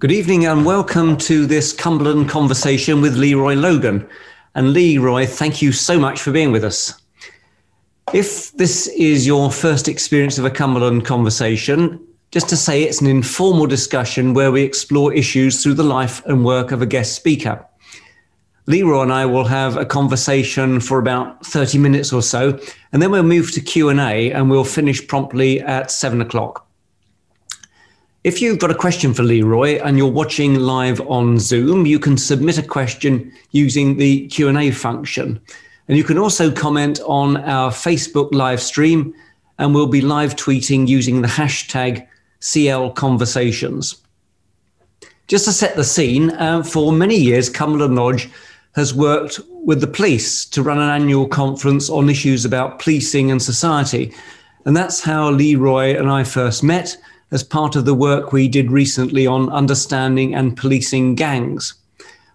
Good evening and welcome to this Cumberland conversation with Leroy Logan. And Leroy, thank you so much for being with us. If this is your first experience of a Cumberland conversation, just to say it's an informal discussion where we explore issues through the life and work of a guest speaker. Leroy and I will have a conversation for about 30 minutes or so, and then we'll move to Q&A and we'll finish promptly at seven o'clock. If you've got a question for Leroy and you're watching live on Zoom, you can submit a question using the Q&A function. And you can also comment on our Facebook live stream and we'll be live tweeting using the hashtag CL Conversations. Just to set the scene, uh, for many years, Cumberland Lodge has worked with the police to run an annual conference on issues about policing and society. And that's how Leroy and I first met as part of the work we did recently on understanding and policing gangs.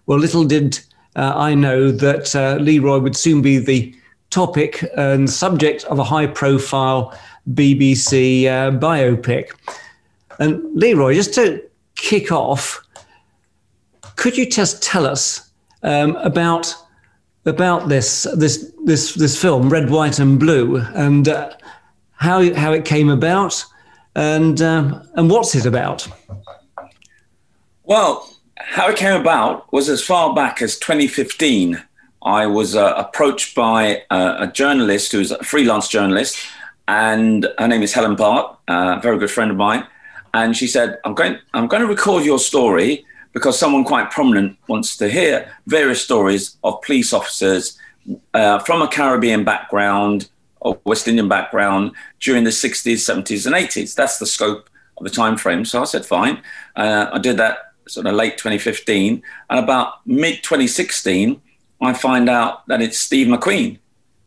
Well, little did uh, I know that uh, Leroy would soon be the topic and subject of a high profile BBC uh, biopic. And Leroy, just to kick off, could you just tell us um, about about this this this this film, Red, White, and Blue, and uh, how how it came about, and um, and what's it about? Well, how it came about was as far back as 2015. I was uh, approached by uh, a journalist who's a freelance journalist, and her name is Helen Bart, a very good friend of mine. And she said, "I'm going, I'm going to record your story because someone quite prominent wants to hear various stories of police officers uh, from a Caribbean background or West Indian background during the 60s, 70s, and 80s. That's the scope of the time frame. So I said, fine. Uh, I did that sort of late 2015. And about mid 2016, I find out that it's Steve McQueen.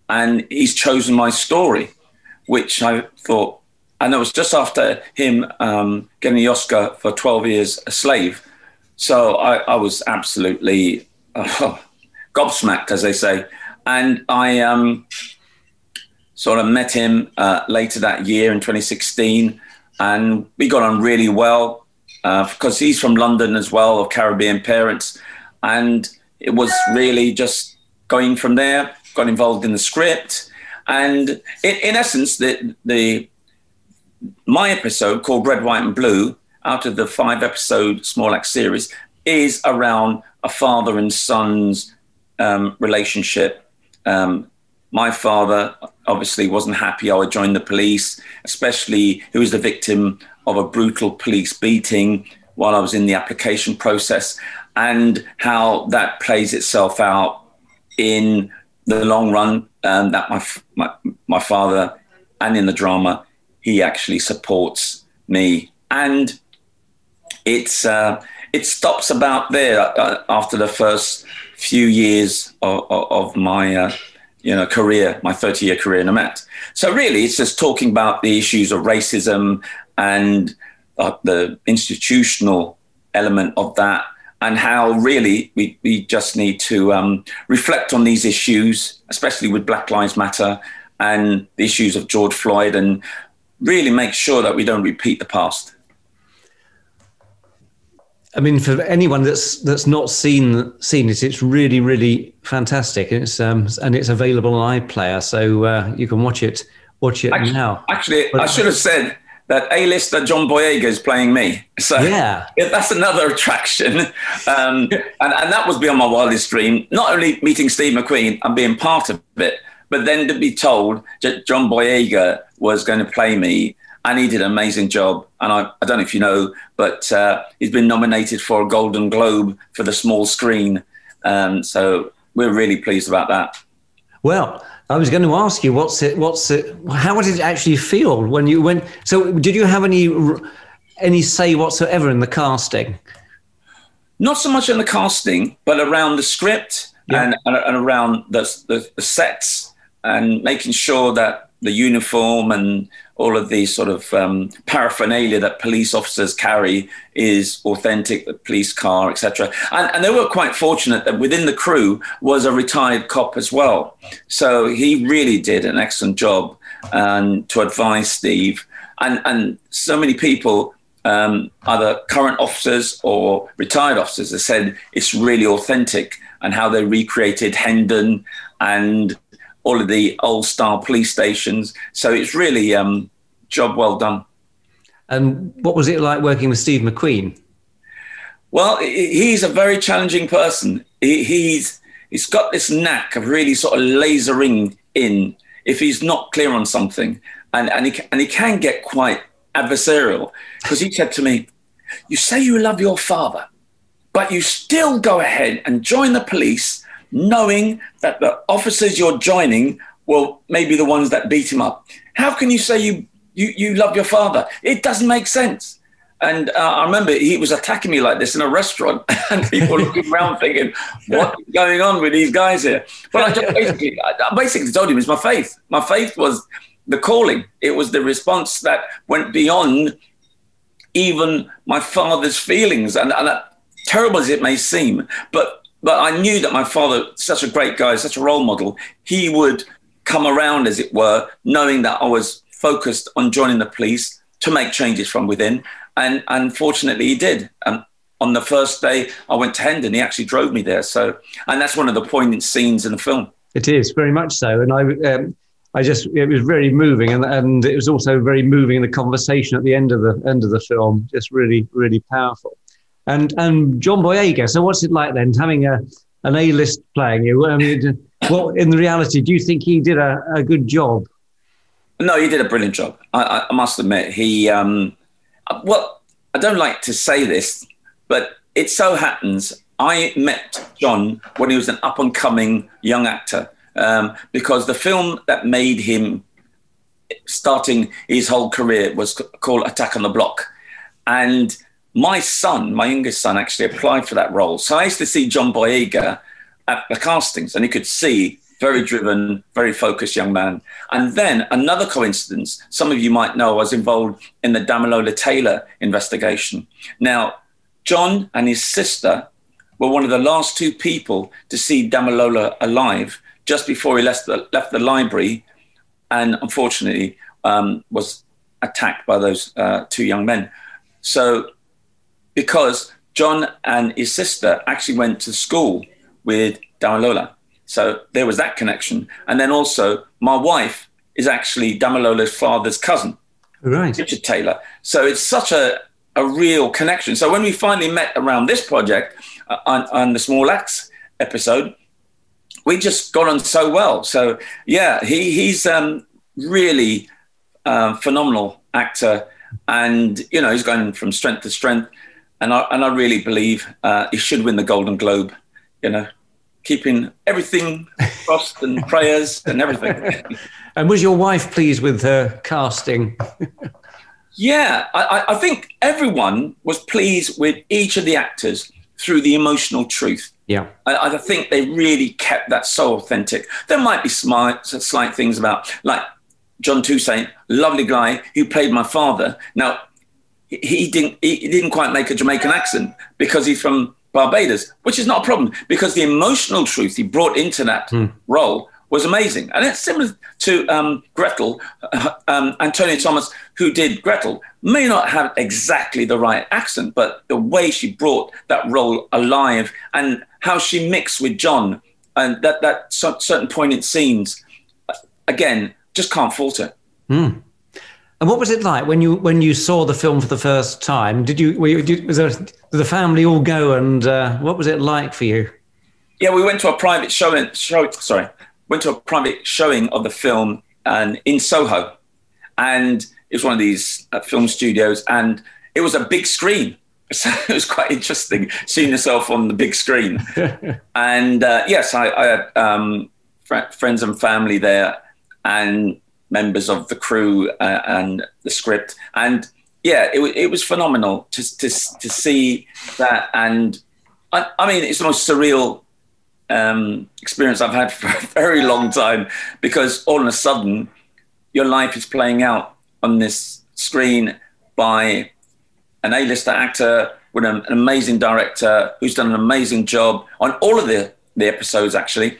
And he's chosen my story, which I thought, and it was just after him um, getting the Oscar for 12 Years a Slave. So I, I was absolutely uh, gobsmacked, as they say. And I, um, sort of met him uh, later that year in 2016, and we got on really well because uh, he's from London as well, of Caribbean parents, and it was really just going from there. Got involved in the script, and in, in essence, the the my episode called Red, White, and Blue, out of the five episode Small Axe series, is around a father and son's um, relationship. Um, my father obviously wasn't happy I would join the police, especially who was the victim of a brutal police beating while I was in the application process, and how that plays itself out in the long run. Um, that my, my my father, and in the drama, he actually supports me, and it's uh, it stops about there uh, after the first few years of, of, of my. Uh, you know, career, my 30 year career in the Met. So really, it's just talking about the issues of racism and uh, the institutional element of that, and how really we, we just need to um, reflect on these issues, especially with Black Lives Matter and the issues of George Floyd, and really make sure that we don't repeat the past. I mean, for anyone that's that's not seen seen it, it's really really fantastic. It's um, and it's available on iPlayer, so uh, you can watch it watch it actually, now. Actually, but, I should have said that A-lister John Boyega is playing me. So yeah, that's another attraction, um, and and that was beyond my wildest dream. Not only meeting Steve McQueen and being part of it, but then to be told that John Boyega was going to play me and he did an amazing job. And I, I don't know if you know, but uh, he's been nominated for a Golden Globe for the small screen. Um, so we're really pleased about that. Well, I was going to ask you, what's it? What's it? How did it actually feel when you went? So, did you have any any say whatsoever in the casting? Not so much in the casting, but around the script yeah. and, and, around the, the, the sets and making sure that the uniform and all of the sort of um, paraphernalia that police officers carry is authentic, the police car, etc. And, and, they were quite fortunate that within the crew was a retired cop as well. So he really did an excellent job um, to advise Steve. And, and so many people um, other current officers or retired officers have said it's really authentic and how they recreated Hendon and all of the old style police stations. So it's really um, job well done. And what was it like working with Steve McQueen? Well, he's a very challenging person. He's he's got this knack of really sort of lasering in if he's not clear on something, and and he and he can get quite adversarial because he said to me, "You say you love your father, but you still go ahead and join the police, knowing that the officers you're joining will maybe the ones that beat him up. How can you say you you you love your father? It doesn't make sense." And uh, I remember he was attacking me like this in a restaurant, and people looking around thinking, "What's going on with these guys here?" But I just basically, I basically told him it's my faith. My faith was the calling. It was the response that went beyond even my father's feelings, and, and uh, terrible as it may seem, but but I knew that my father, such a great guy, such a role model, he would come around, as it were, knowing that I was focused on joining the police to make changes from within and unfortunately he did. And on the first day I went to Hendon, he actually drove me there. So, and that's one of the poignant scenes in the film. It is very much so, and I, um, I just it was very moving, and and it was also very moving in the conversation at the end of the end of the film. Just really, really powerful. And and John Boyega. So, what's it like then having a an A list playing you? I mean, well, in the reality, do you think he did a, a good job? No, he did a brilliant job. I, I must admit, he. Um, well, I don't like to say this, but it so happens I met John when he was an up and coming young actor um, because the film that made him starting his whole career was called Attack on the Block. And my son, my youngest son, actually applied for that role. So I used to see John Boyega at the castings and he could see very driven, very focused young man. And then another coincidence, some of you might know, I was involved in the Damilola Taylor investigation. Now, John and his sister were one of the last two people to see Damilola alive just before he left the, left the library and unfortunately um, was attacked by those uh, two young men. So, because John and his sister actually went to school with Damilola. So there was that connection. And then also, my wife is actually Damilola's father's cousin, right. Richard Taylor. So it's such a, a real connection. So when we finally met around this project uh, on, on the Small Axe episode, we just got on so well. So yeah, he, he's um, really um, phenomenal actor, and you know he's going from strength to strength, and I and I really believe uh, he should win the Golden Globe. You know, keeping everything crossed and prayers and everything. and was your wife pleased with her casting? yeah, I, I, think everyone was pleased with each of the actors through the emotional truth. Yeah, I, I think they really kept that so authentic. There might be slight, slight things about, like John Toussaint, lovely guy who played my father. Now, he didn't he didn't quite make a Jamaican accent because he's from Barbados, which is not a problem because the emotional truth he brought into that mm. role was amazing. And it's similar to um, Gretel, uh, um, Antonia Thomas, who did Gretel, may not have exactly the right accent, but the way she brought that role alive and how she mixed with John and that, that certain poignant scenes, uh, again, just can't fault it. Mm. And what was it like when you when you saw the film for the first time? Did you, were you did, was there, did the family all go and uh, what was it like for you? Yeah, we went to a private showing. Show, sorry, went to a private showing of the film and in Soho, and it was one of these uh, film studios, and it was a big screen. So it was quite interesting seeing yourself on the big screen. and uh, yes, I, I had um, fr- friends and family there, and members of the crew uh, and the script. And yeah, it, it was phenomenal to, to, to see that. And I, I mean, it's the most surreal um, experience I've had for a very long time because all of a sudden your life is playing out on this screen by an A-lister actor with an, an amazing director who's done an amazing job on all of the, the episodes actually.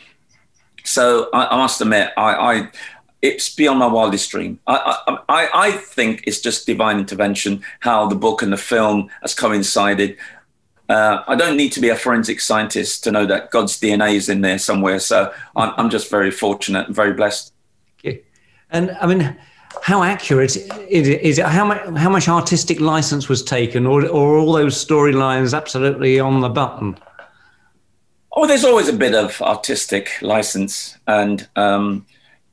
So I, I must admit, I, I it's beyond my wildest dream. I, I, I think it's just divine intervention how the book and the film has coincided. Uh, I don't need to be a forensic scientist to know that God's DNA is in there somewhere. So I'm, I'm just very fortunate and very blessed. And I mean, how accurate is it? How much, how much artistic license was taken, or, or all those storylines absolutely on the button? Oh, there's always a bit of artistic license, and um,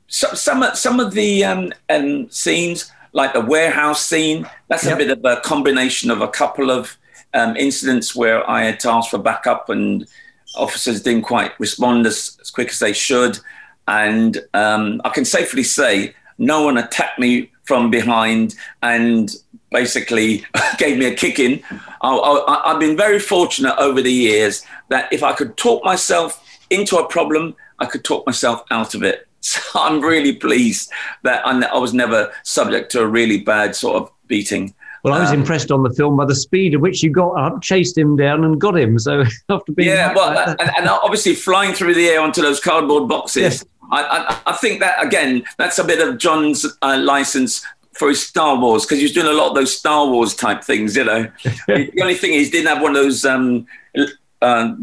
so, some some of the um, um, scenes, like the warehouse scene, that's yep. a bit of a combination of a couple of um, incidents where I had asked for backup and officers didn't quite respond as, as quick as they should. And um, I can safely say no one attacked me from behind and basically gave me a kick in. I, have been very fortunate over the years that if I could talk myself into a problem, I could talk myself out of it. So I'm really pleased that I was never subject to a really bad sort of beating. Well, I was um, impressed on the film by the speed at which you got up, chased him down, and got him. So after being yeah, well, like and, and, obviously flying through the air onto those cardboard boxes. Yes. I, I, I, think that again, that's a bit of John's uh, license for his Star Wars because he was doing a lot of those Star Wars type things. You know, the only thing is, he didn't have one of those. Um, uh,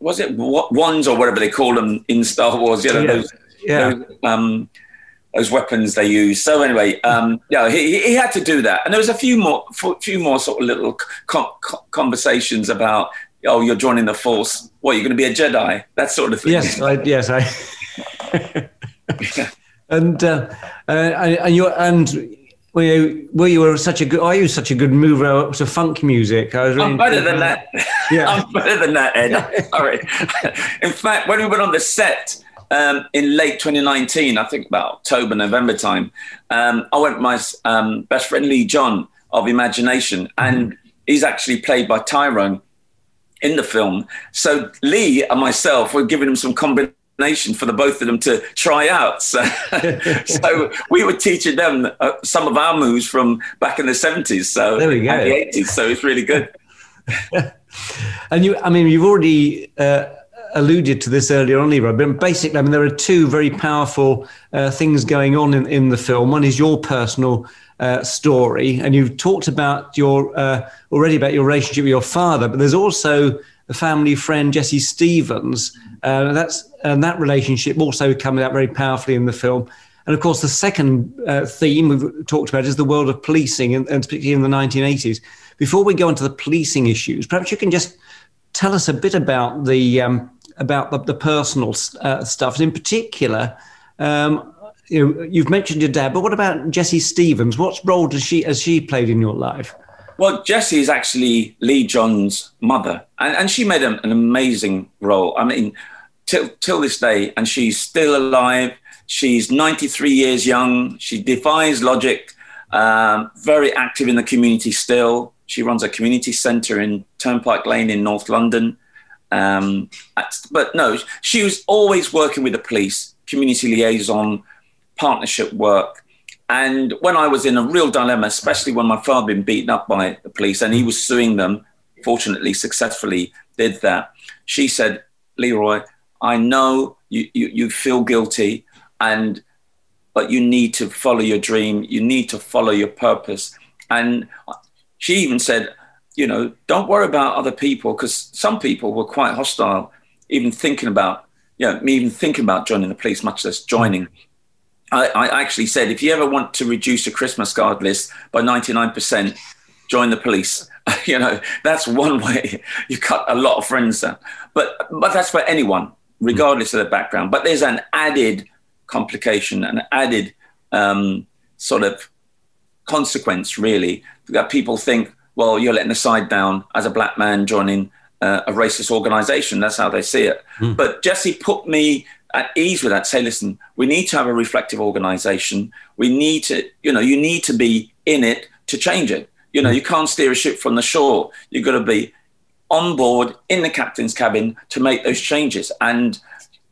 was it wands or whatever they call them in Star Wars? You know, yeah. those yeah. Those, um, those weapons they use. So anyway, um, yeah, he, he had to do that, and there was a few more, few more sort of little com- conversations about, oh, you're joining the Force. What, you're going to be a Jedi? That sort of thing. Yes, I, yes, I. and uh, uh, and you and were you, were you such a good? Are you such a good mover to funk music? I was really I'm better than that. Yeah, I'm better than that, Ed. Sorry. In fact, when we went on the set um, in late 2019, I think about October, November time, um, I went with my um, best friend Lee John of Imagination, mm-hmm. and he's actually played by Tyrone in the film. So Lee and myself were giving him some combination for the both of them to try out. So, so we were teaching them uh, some of our moves from back in the 70s. So there we go. The 80s. So it's really good. and you, I mean, you've already. Uh, alluded to this earlier on, Leroy, but basically, I mean, there are two very powerful uh, things going on in, in the film. One is your personal uh, story, and you've talked about your uh, already about your relationship with your father, but there's also a family friend, Jessie Stevens. Uh, that's and that relationship also comes out very powerfully in the film. And of course, the second uh, theme we've talked about is the world of policing, and, and particularly in the 1980s. Before we go into the policing issues, perhaps you can just tell us a bit about the um, about the, the personal uh, stuff, in particular, um, you you've mentioned your dad, but what about Jessie Stevens? What role does she has she played in your life? Well, Jessie is actually Lee John's mother, and, and she made an, an amazing role. I mean, till till this day, and she's still alive. She's 93 years young. She defies logic. Um, very active in the community still. She runs a community centre in Turnpike Lane in North London. Um, but no, she was always working with the police, community liaison, partnership work. And when I was in a real dilemma, especially when my father had been beaten up by the police and he was suing them, fortunately, successfully did that, she said, Leroy, I know you, you, you feel guilty and but you need to follow your dream, you need to follow your purpose. And she even said, you know, don't worry about other people because some people were quite hostile, even thinking about, you know, me even thinking about joining the police, much less joining. I, I actually said, if you ever want to reduce a Christmas card list by 99%, join the police. you know, that's one way you cut a lot of friends down. But, but that's for anyone, regardless of their background. But there's an added complication, an added um, sort of consequence, really, that people think, well, you're letting the side down as a black man joining uh, a racist organization. That's how they see it. Mm. But Jessie put me at ease with that. Say, listen, we need to have a reflective organization. We need to, you know, you need to be in it to change it. You know, mm. you can't steer a ship from the shore. You've got to be on board in the captain's cabin to make those changes. And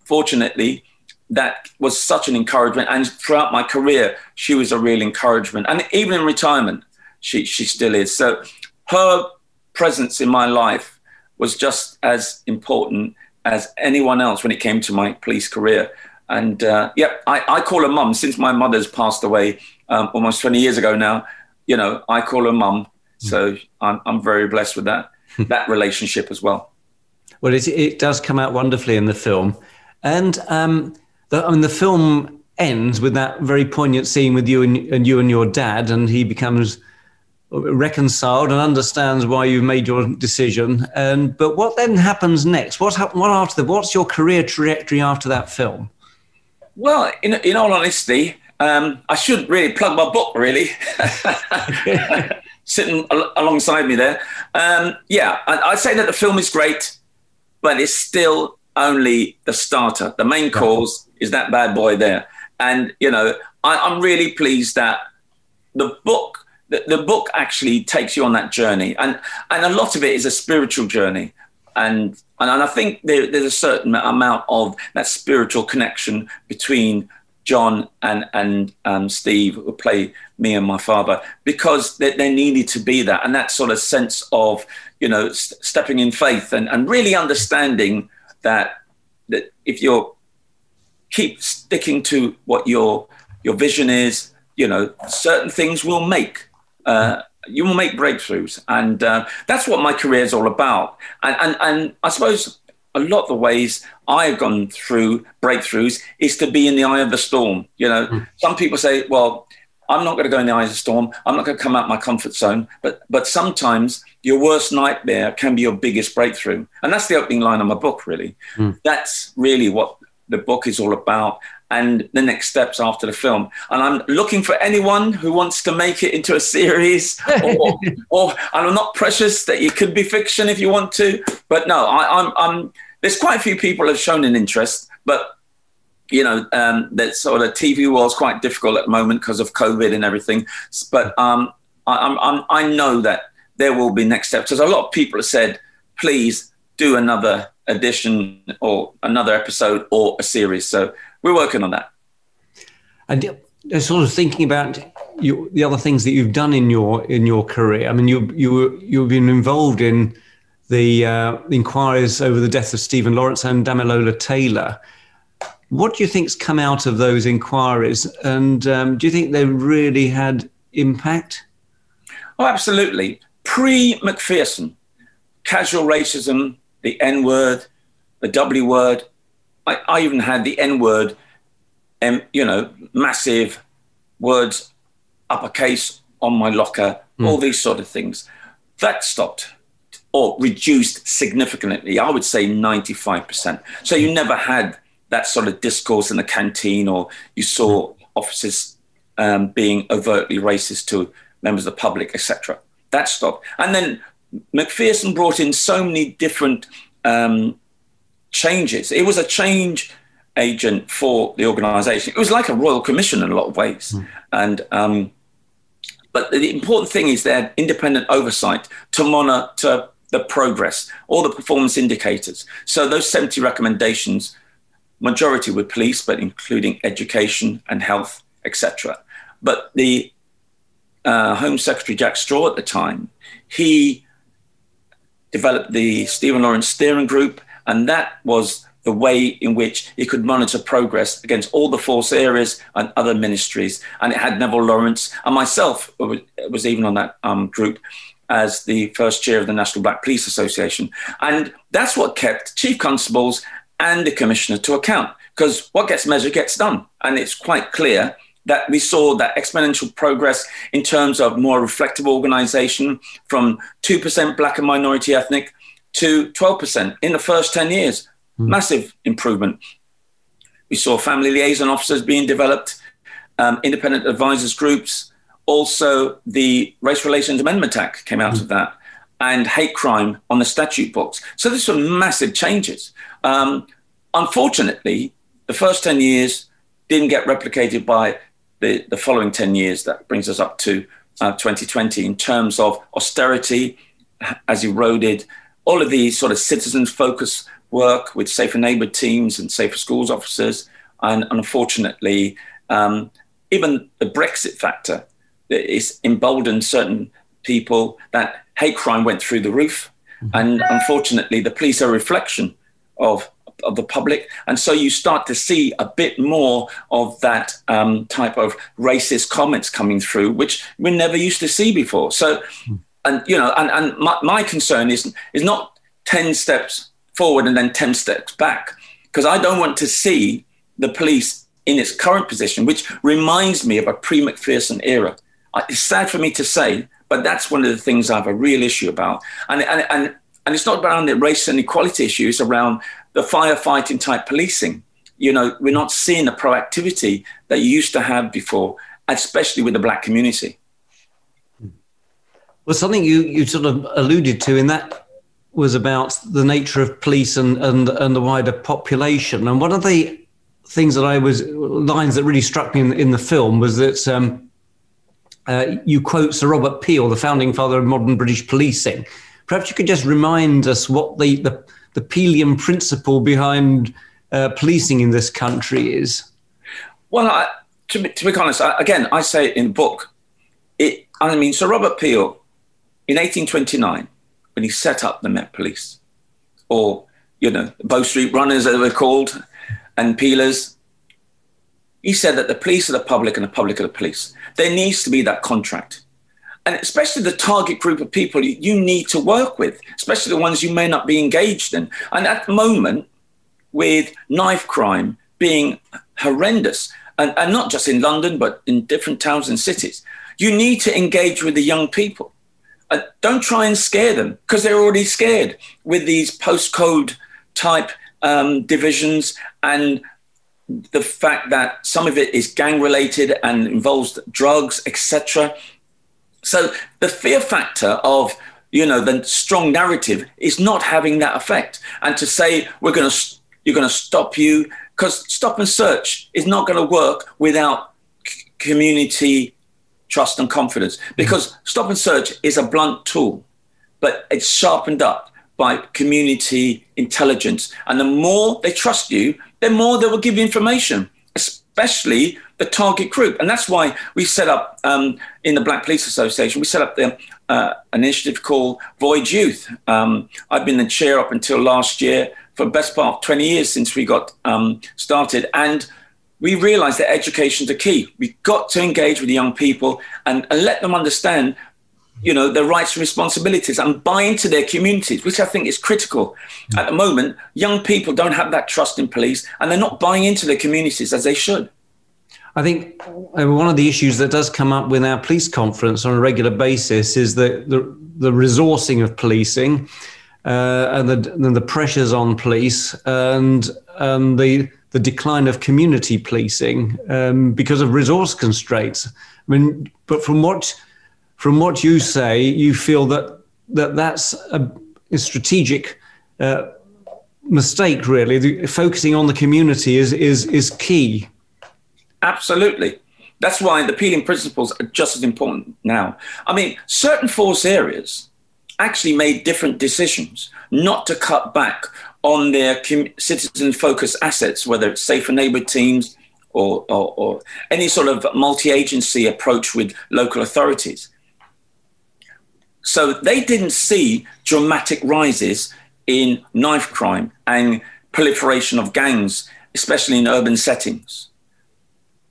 fortunately, that was such an encouragement. And throughout my career, she was a real encouragement. And even in retirement, she she still is. So her presence in my life was just as important as anyone else when it came to my police career. And uh, yeah, I, I call her mum since my mother's passed away um, almost 20 years ago now. You know, I call her mum. So I'm, I'm very blessed with that, that relationship as well. Well, it, it does come out wonderfully in the film. And um, the, I mean, the film ends with that very poignant scene with you and, and you and your dad, and he becomes reconciled and understands why you've made your decision. And but what then happens next? What happened? What after the? What's your career trajectory after that film? Well, in in all honesty, um, I should really plug my book. Really, sitting al- alongside me there. Um, yeah, I, I'd say that the film is great, but it's still only the starter. The main cause is that bad boy there, and you know I, I'm really pleased that the book the, the book actually takes you on that journey, and and a lot of it is a spiritual journey, and and, I think there, there's a certain amount of that spiritual connection between John and and um, Steve, who play me and my father, because there, there, needed to be that, and that sort of sense of you know st- stepping in faith and and really understanding that that if you're keep sticking to what your your vision is, you know, certain things will make uh, you will make breakthroughs, and uh, that's what my career is all about. And, and and I suppose a lot of the ways I have gone through breakthroughs is to be in the eye of the storm. You know, mm. some people say, "Well, I'm not going to go in the eye of the storm. I'm not going to come out my comfort zone." But but sometimes your worst nightmare can be your biggest breakthrough, and that's the opening line of my book. Really, mm. that's really what the book is all about and the next steps after the film. And I'm looking for anyone who wants to make it into a series, or, or I'm not precious that it could be fiction if you want to. But no, I, am I'm, I'm. There's quite a few people have shown an interest, but you know um, that sort of TV world's quite difficult at the moment because of COVID and everything. But um, I, I'm, I'm, I know that there will be next steps. Because a lot of people have said, please do another edition or another episode or a series. So we're working on that. And sort of thinking about you, the other things that you've done in your in your career. I mean, you you you've been involved in the uh, inquiries over the death of Stephen Lawrence and Damilola Taylor. What do you think's come out of those inquiries, and um, do you think they really had impact? Oh, absolutely. Pre Macpherson, casual racism, the N word, the W word, I, I even had the N word, and um, you know, massive words, uppercase on my locker, mm. all these sort of things. That stopped or reduced significantly. I would say 95%. So you never had that sort of discourse in the canteen, or you saw mm. officers um, being overtly racist to members of the public, etc. That stopped. And then Macpherson brought in so many different um, changes. It was a change agent for the organization. It was like a royal commission in a lot of ways. Mm. And, um, but the important thing is they had independent oversight to monitor the progress, all the performance indicators. So those 70 recommendations, majority were police, but including education and health, etc. But the uh, Home Secretary Jack Straw at the time, he developed the Stephen Lawrence Steering Group and that was the way in which he could monitor progress against all the force areas and other ministries. And it had Neville Lawrence and myself was even on that um, group as the first chair of the National Black Police Association. And that's what kept chief constables and the commissioner to account because what gets measured gets done. And it's quite clear that we saw that exponential progress in terms of more reflective organization from 2% black and minority ethnic to 12% in the first 10 years. Mm. Massive improvement. We saw family liaison officers being developed, um, independent advisors groups. Also, the Race Relations Amendment Act came out mm. of that, and hate crime on the statute books. So there's some massive changes. Um, unfortunately, the first 10 years didn't get replicated by the, the following 10 years. That brings us up to uh, 2020 in terms of austerity has eroded all of the sort of citizens focus work with safer neighbor teams and safer schools officers. And unfortunately, um, even the Brexit factor is emboldened certain people that hate crime went through the roof. Mm-hmm. And unfortunately, the police are a reflection of of the public. And so you start to see a bit more of that um, type of racist comments coming through, which we never used to see before. So, and you know, and, and my, my concern is is not 10 steps forward and then 10 steps back, because I don't want to see the police in its current position, which reminds me of a pre Macpherson era. It's sad for me to say, but that's one of the things I have a real issue about. And, and, and, and it's not around the race and equality issues, around the firefighting type policing. You know, we're not seeing the proactivity that you used to have before, especially with the black community. Well, something you, you sort of alluded to in that was about the nature of police and, and, and the wider population. And one of the things that I was, lines that really struck me in, in the film was that um, uh, you quote Sir Robert Peel, the founding father of modern British policing. Perhaps you could just remind us what the, the, the Peelian principle behind uh, policing in this country is. Well, I, to, be, to be honest, I, again, I say it in the book. It, I mean, Sir Robert Peel, in 1829, when he set up the Met Police, or, you know, Bow Street Runners, as they were called, and Peelers, he said that the police are the public and the public are the police. There needs to be that contract. And especially the target group of people you need to work with, especially the ones you may not be engaged in. And at the moment, with knife crime being horrendous, and, and not just in London, but in different towns and cities, you need to engage with the young people. Uh, don't try and scare them because they're already scared with these postcode type um, divisions and the fact that some of it is gang related and involves drugs, etc. So the fear factor of you know the strong narrative is not having that effect. And to say we're going to you're going to stop you because stop and search is not going to work without c- community trust and confidence because mm-hmm. stop and search is a blunt tool but it's sharpened up by community intelligence and the more they trust you the more they will give you information, especially the target group. And that's why we set up um, in the Black Police Association, we set up the, uh, an initiative called Voyage Youth. Um, I've been the chair up until last year for the best part of 20 years since we got um, started. And we realized that education is the key. We've got to engage with the young people and, and let them understand you know, their rights and responsibilities and buy into their communities, which I think is critical. Mm. At the moment, young people don't have that trust in police and they're not buying into their communities as they should. I think uh, one of the issues that does come up with our police conference on a regular basis is the, the, the resourcing of policing uh, and, the, and the pressures on police and, and the, the decline of community policing um, because of resource constraints. I mean, but from what from what you say, you feel that, that that's a, a strategic uh, mistake, really. The, focusing on the community is, is, is key. Absolutely. That's why the Peelian principles are just as important now. I mean, certain force areas actually made different decisions not to cut back on their citizen focused assets, whether it's safer neighbor teams or, or, or any sort of multi agency approach with local authorities. So they didn't see dramatic rises in knife crime and proliferation of gangs, especially in urban settings.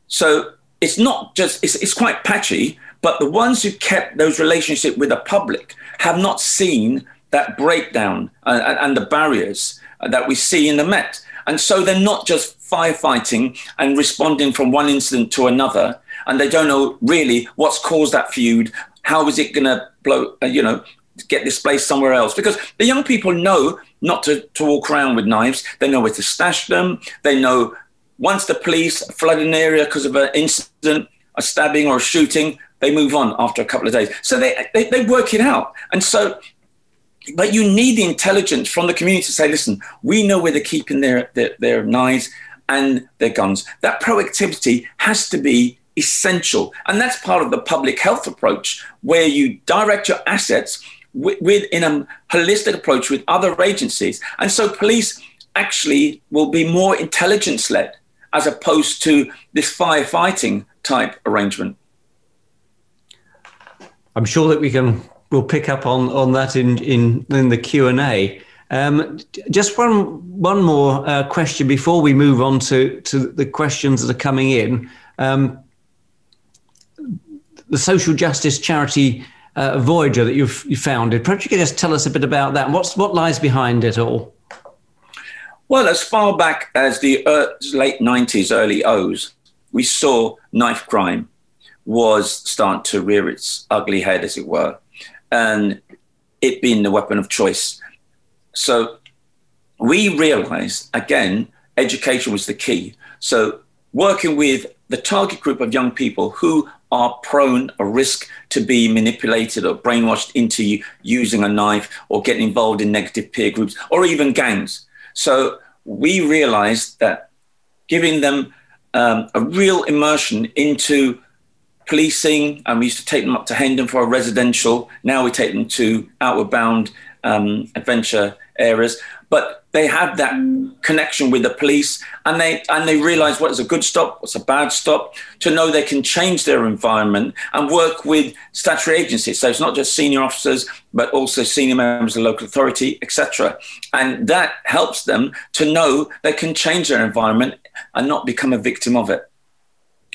So it's not just, it's, it's quite patchy, but the ones who kept those relationships with the public have not seen that breakdown uh, and, and the barriers that we see in the Met. And so they're not just firefighting and responding from one incident to another, and they don't know really what's caused that feud, how is it going to blow, uh, you know, get displaced somewhere else? Because the young people know not to, to walk around with knives. They know where to stash them. They know once the police flood an area because of an incident, a stabbing or a shooting, they move on after a couple of days. So they, they, they work it out. And so, but you need the intelligence from the community to say, listen, we know where they're keeping their, their, their knives and their guns. That proactivity has to be essential. And that's part of the public health approach, where you direct your assets with, with, in a holistic approach with other agencies. And so police actually will be more intelligence led as opposed to this firefighting type arrangement. I'm sure that we can we'll pick up on on that in in, in the Q and A. Um, just one one more uh, question before we move on to, to the questions that are coming in. Um, the social justice charity uh, Voyager that you've you founded. Perhaps you could just tell us a bit about that. What's what lies behind it all? Well, as far back as the uh, late '90s, early O's, we saw knife crime was starting to rear its ugly head, as it were, and it being the weapon of choice. So we realized again, education was the key. So working with the target group of young people who are prone or risk to be manipulated or brainwashed into using a knife or getting involved in negative peer groups or even gangs. So we realized that giving them um, a real immersion into policing, and we used to take them up to Hendon for a residential. Now we take them to outward bound um, adventure areas. But they have that connection with the police and they and they realize what is a good stop what's a bad stop to know they can change their environment and work with statutory agencies so it's not just senior officers but also senior members of the local authority etc and that helps them to know they can change their environment and not become a victim of it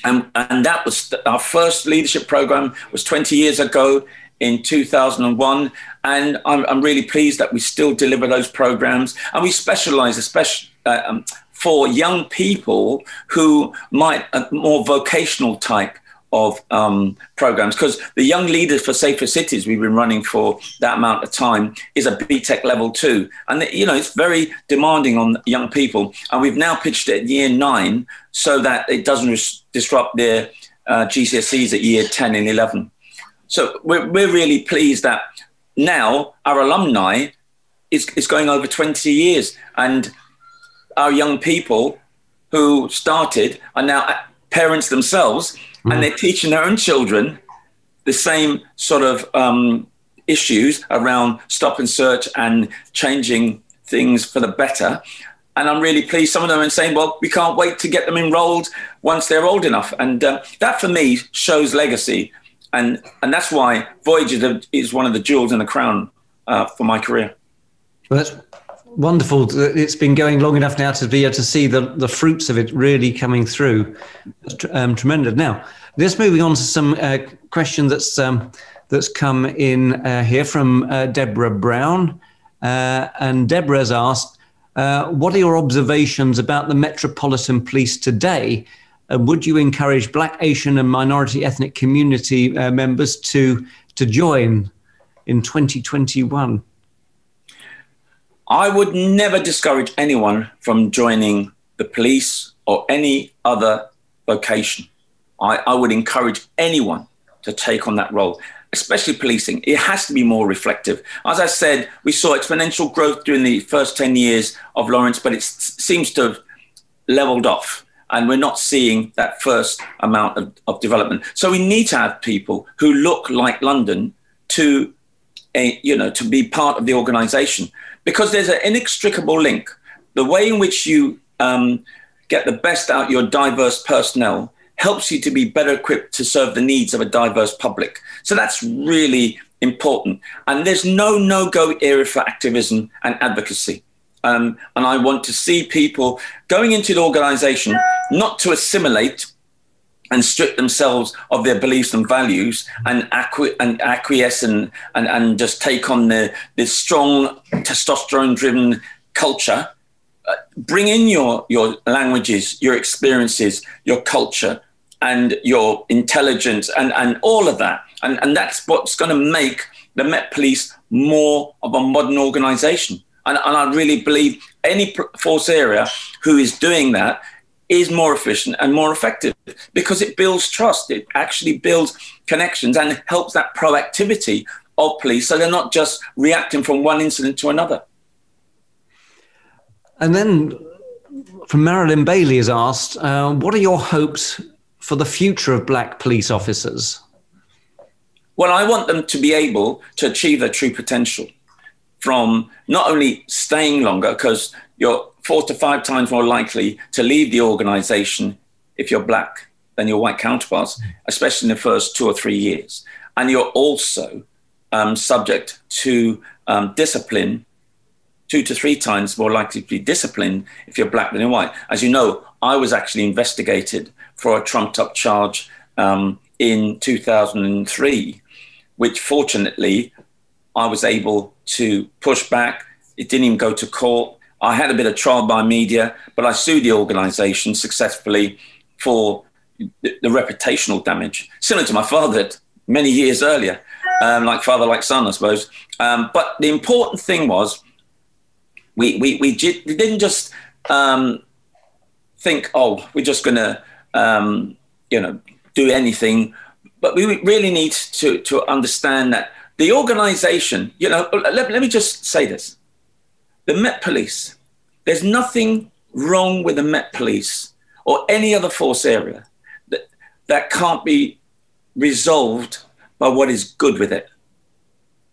and, and that was our first leadership program was 20 years ago in 2001. And I'm, I'm, really pleased that we still deliver those programs. And we specialize, especially uh, um, for young people who might, a more vocational type of um, programs because the young leaders for safer cities we've been running for that amount of time is a BTEC level two, and you know it's very demanding on young people. And we've now pitched it year nine so that it doesn't res- disrupt their uh, GCSEs at year ten and eleven. So we're, we're really pleased that now our alumni is, is going over 20 years and our young people who started are now parents themselves mm-hmm. and they're teaching their own children the same sort of um, issues around stop and search and changing things for the better. And I'm really pleased. Some of them are saying, well, we can't wait to get them enrolled once they're old enough. And uh, that for me shows legacy and and that's why Voyager is one of the jewels in the crown uh, for my career. Well, that's wonderful. It's been going long enough now to be able to see the, the fruits of it really coming through. Um, tremendous. Now, just moving on to some uh, question that's um, that's come in uh, here from uh, Deborah Brown, uh, and Deborah has asked. Uh, what are your observations about the Metropolitan Police today uh, would you encourage Black, Asian, and minority ethnic community members to to join in 2021? I would never discourage anyone from joining the police or any other vocation. I, I would encourage anyone to take on that role, especially policing. It has to be more reflective. As I said, we saw exponential growth during the first 10 years of Lawrence, but it seems to have leveled off and we're not seeing that first amount of, of development. So we need to have people who look like London to, a, you know, to be part of the organisation because there's an inextricable link. The way in which you um, get the best out your diverse personnel helps you to be better equipped to serve the needs of a diverse public. So that's really important. And there's no no go area for activism and advocacy. Um, and I want to see people going into the organization not to assimilate and strip themselves of their beliefs and values and, acqui- and acquiesce and, and, and just take on the, this strong testosterone driven culture. Uh, bring in your, your languages, your experiences, your culture, and your intelligence, and, and all of that. And, and that's what's going to make the Met Police more of a modern organization. And, and I really believe any force area who is doing that is more efficient and more effective because it builds trust. It actually builds connections and helps that proactivity of police so they're not just reacting from one incident to another. And then from Marilyn Bailey is asked, uh, what are your hopes for the future of black police officers? Well, I want them to be able to achieve their true potential from not only staying longer, because you're four to five times more likely to leave the organization if you're black than your white counterparts, especially in the first two or three years. And you're also um, subject to um, discipline two to three times more likely to be disciplined if you're black than you're white. As you know, I was actually investigated for a trumped up charge um, in 2003, which fortunately I was able to push back. It didn't even go to court. I had a bit of trial by media, but I sued the organization successfully for the, the reputational damage, similar to my father many years earlier, um, like father, like son, I suppose. Um, but the important thing was we, we, we, we didn't just um, think, oh, we're just going to, um, you know, do anything. But we really need to, to understand that the organization, you know, let, let me just say this the Met Police, there's nothing wrong with the Met Police or any other force area that, that can't be resolved by what is good with it.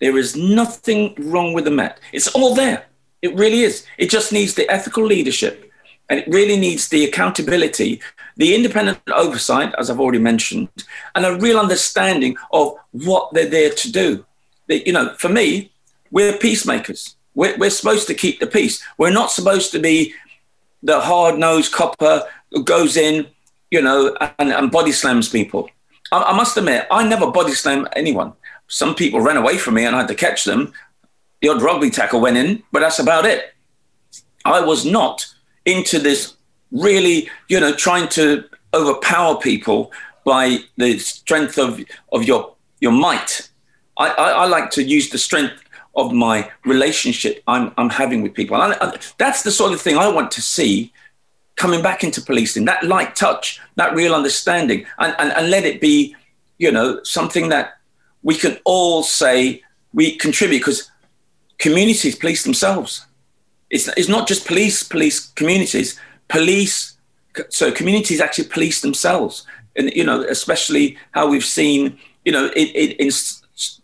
There is nothing wrong with the Met. It's all there. It really is. It just needs the ethical leadership and it really needs the accountability, the independent oversight, as I've already mentioned, and a real understanding of what they're there to do. You know, for me, we're peacemakers. We're, we're supposed to keep the peace. We're not supposed to be the hard nosed copper who goes in, you know, and, and body slams people. I, I must admit, I never body slam anyone. Some people ran away from me and I had to catch them. The odd rugby tackle went in, but that's about it. I was not into this really, you know, trying to overpower people by the strength of, of your, your might. I, I, I like to use the strength of my relationship I'm, I'm having with people. And I, that's the sort of thing I want to see coming back into policing that light touch, that real understanding, and, and, and let it be, you know, something that we can all say we contribute because communities police themselves. It's, it's not just police, police communities, police. So communities actually police themselves. And, you know, especially how we've seen, you know, it, it, in,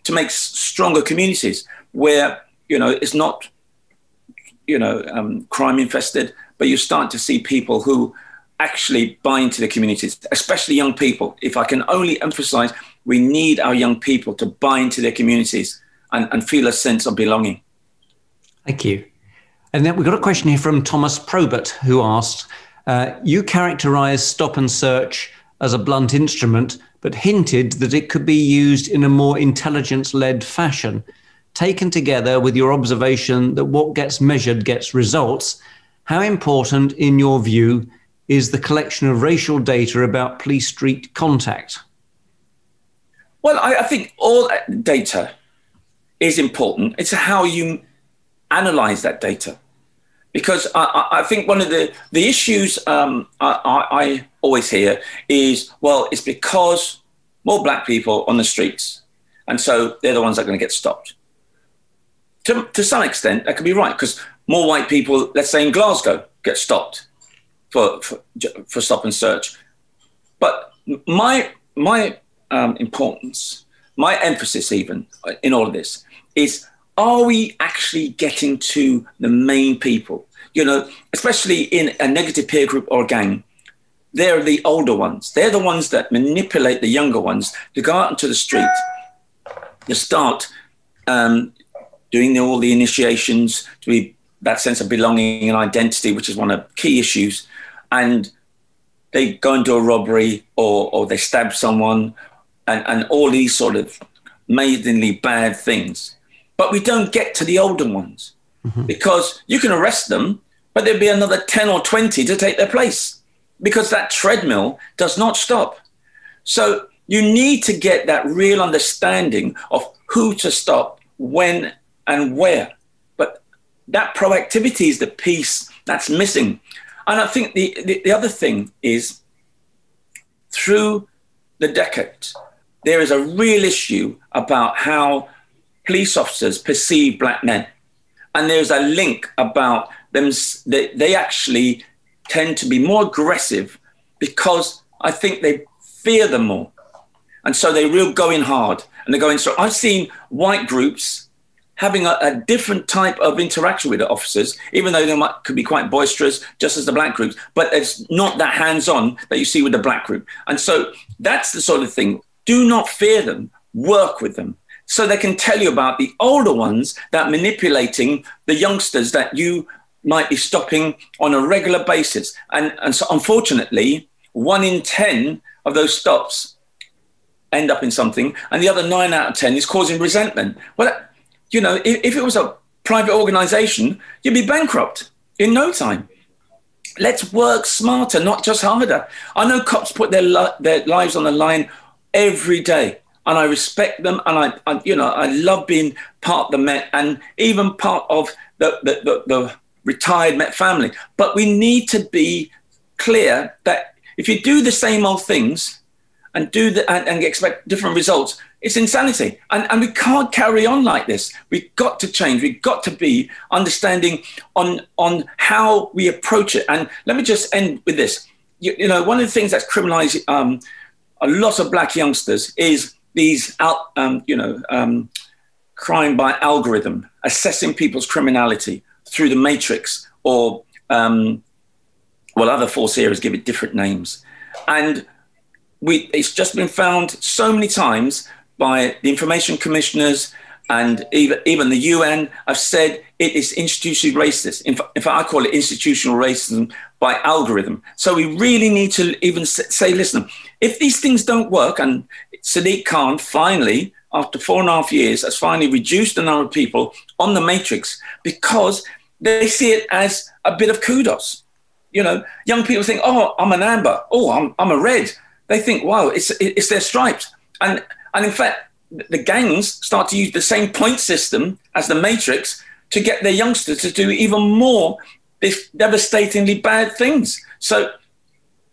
to make stronger communities where, you know, it's not, you know, um, crime infested, but you start to see people who actually buy into the communities, especially young people. If I can only emphasize, we need our young people to buy into their communities and, and feel a sense of belonging. Thank you. And then we've got a question here from Thomas Probert, who asked uh, You characterize stop and search as a blunt instrument, but hinted that it could be used in a more intelligence led fashion. Taken together with your observation that what gets measured gets results, how important, in your view, is the collection of racial data about police street contact? Well, I, I think all data is important. It's how you analyze that data. Because I, I think one of the, the issues um, I, I always hear is, well, it's because more black people on the streets. And so they're the ones that are going to get stopped. To, to some extent, that could be right, because more white people, let's say in Glasgow, get stopped for, for, for stop and search. But my, my um, importance, my emphasis, even in all of this, is are we actually getting to the main people? You know, especially in a negative peer group or gang, they're the older ones. They're the ones that manipulate the younger ones to go out into the street, to start um, doing all the initiations, to be that sense of belonging and identity, which is one of the key issues. And they go and do a robbery or, or they stab someone and, and all these sort of maidenly bad things. But we don't get to the older ones mm-hmm. because you can arrest them, but there'd be another 10 or 20 to take their place because that treadmill does not stop. So you need to get that real understanding of who to stop, when, and where. But that proactivity is the piece that's missing. And I think the, the, the other thing is through the decade, there is a real issue about how police officers perceive black men. And there's a link about them, they, they actually tend to be more aggressive because I think they fear them more. And so they are real going hard and they're going, So I've seen white groups having a, a, different type of interaction with the officers, even though they might, could be quite boisterous, just as the black groups, but it's not that hands on that you see with the black group. And so that's the sort of thing. Do not fear them, work with them. so they can tell you about the older ones that manipulating the youngsters that you might be stopping on a regular basis. And, and so, unfortunately, one in 10 of those stops end up in something, and the other nine out of 10 is causing resentment. Well, you know, if, if it was a private organization, you'd be bankrupt in no time. Let's work smarter, not just harder. I know cops put their, li- their lives on the line every day and I respect them, and I, I, you know, I love being part of the Met and even part of the, the, the, the retired Met family. But we need to be clear that if you do the same old things and do the and, and expect different results, it's insanity. And, and we can't carry on like this. We've got to change. We've got to be understanding on on how we approach it. And let me just end with this. You, you know, one of the things that's criminalized um, a lot of black youngsters is these out, um, you know, um, crime by algorithm, assessing people's criminality through the matrix or, um, well, other force areas give it different names. And we, it's just been found so many times by the information commissioners and even, even the UN have said it is institutionally racist. In fact, I call it institutional racism by algorithm. So we really need to even say, listen, if these things don't work, and Sadiq Khan finally, after four and a half years, has finally reduced the number of people on the matrix because they see it as a bit of kudos. You know, young people think, oh, I'm an amber. Oh, I'm, I'm a red. They think, wow, it's, it's their stripes. And, and in fact, the gangs start to use the same point system as the matrix to get their youngsters to do even more devastatingly bad things. So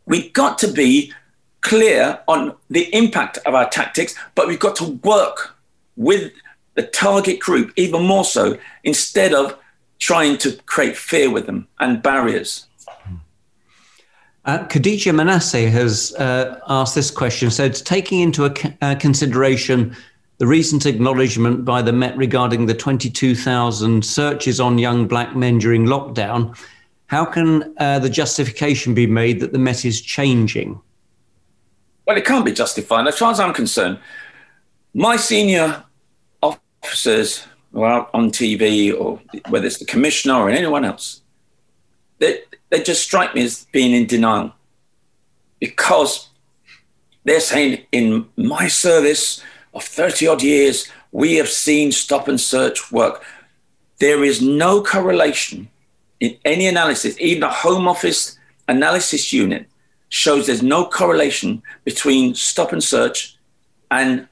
we've got to be clear on the impact of our tactics, but we've got to work with the target group even more so instead of trying to create fear with them and barriers. Uh, Khadija Manasseh has uh, asked this question. Said, taking into a, uh, consideration the recent acknowledgement by the Met regarding the 22,000 searches on young black men during lockdown, how can uh, the justification be made that the Met is changing? Well, it can't be justified. As far as I'm concerned, my senior officers who are on TV or whether it's the commissioner or anyone else, they, they just strike me as being in denial because they're saying in my service of 30 odd years, we have seen stop and search work. There is no correlation in any analysis, even a Home Office analysis unit shows there's no correlation between stop and search and